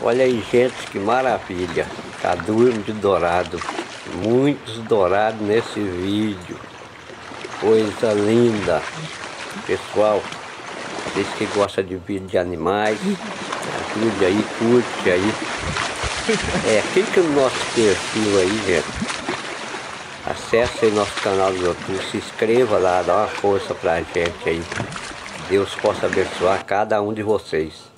Olha aí, gente, que maravilha. Cadu de dourado. Muitos dourados nesse vídeo. Coisa linda. Pessoal, vocês que gostam de vídeo de animais, ajude aí, curte aí. É, clica no nosso perfil aí, gente. Acesse aí nosso canal do YouTube, se inscreva lá, dá uma força pra gente aí. Deus possa abençoar cada um de vocês.